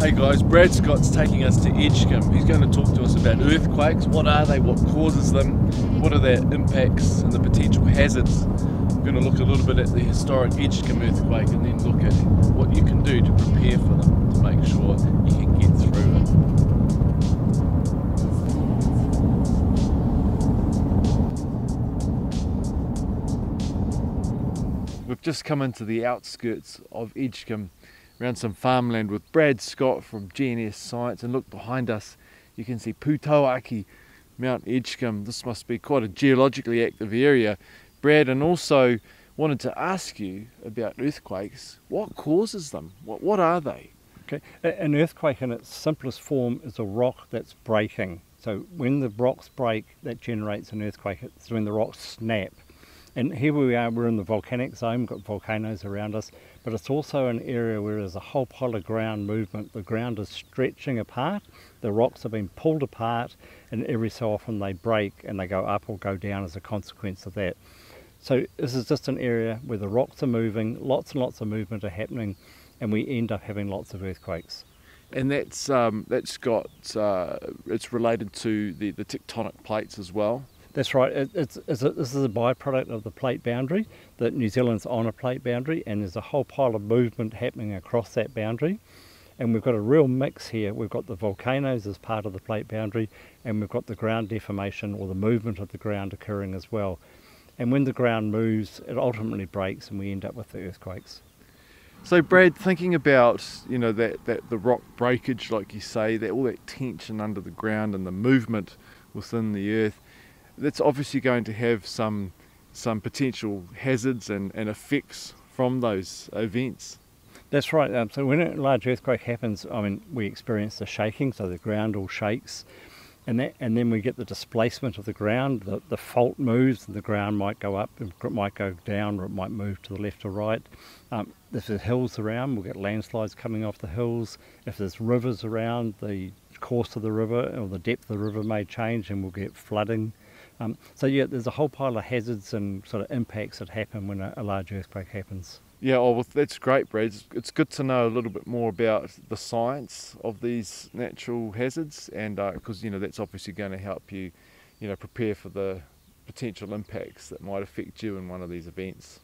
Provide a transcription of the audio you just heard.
Hey guys, Brad Scott's taking us to Edgecumbe. He's going to talk to us about earthquakes. What are they? What causes them? What are their impacts and the potential hazards? We're going to look a little bit at the historic Edgecumbe earthquake and then look at what you can do to prepare for them to make sure you can get through it. We've just come into the outskirts of Edgecumbe around some farmland with Brad Scott from GNS Science. And look behind us you can see Putauaki Mount Edgecumbe this must be quite a geologically active area. Brad and also wanted to ask you about earthquakes. What causes them? What, what are they? Okay. An earthquake in its simplest form is a rock that's breaking. So when the rocks break that generates an earthquake. It's when the rocks snap and here we are, we're in the volcanic zone, we've got volcanoes around us, but it's also an area where there's a whole pile of ground movement. The ground is stretching apart, the rocks have been pulled apart, and every so often they break and they go up or go down as a consequence of that. So this is just an area where the rocks are moving, lots and lots of movement are happening, and we end up having lots of earthquakes. And that's um, that's got uh, it's related to the, the tectonic plates as well. That's right. It, it's, it's a, this is a byproduct of the plate boundary. That New Zealand's on a plate boundary, and there's a whole pile of movement happening across that boundary. And we've got a real mix here. We've got the volcanoes as part of the plate boundary, and we've got the ground deformation or the movement of the ground occurring as well. And when the ground moves, it ultimately breaks, and we end up with the earthquakes. So, Brad, thinking about you know that, that the rock breakage, like you say, that all that tension under the ground and the movement within the earth, that's obviously going to have some some potential hazards and, and effects from those events. That's right. Um, so when a large earthquake happens, I mean, we experience the shaking, so the ground all shakes, and that, and then we get the displacement of the ground. The, the fault moves, and the ground might go up, it might go down, or it might move to the left or right. Um, if there's hills around, we'll get landslides coming off the hills. If there's rivers around, the course of the river or the depth of the river may change, and we'll get flooding. Um, so yeah, there's a whole pile of hazards and sort of impacts that happen when a, a large earthquake happens. Yeah, oh, well, that's great, Brad. It's, it's, good to know a little bit more about the science of these natural hazards, and because uh, you know that's obviously going to help you, you know, prepare for the potential impacts that might affect you in one of these events.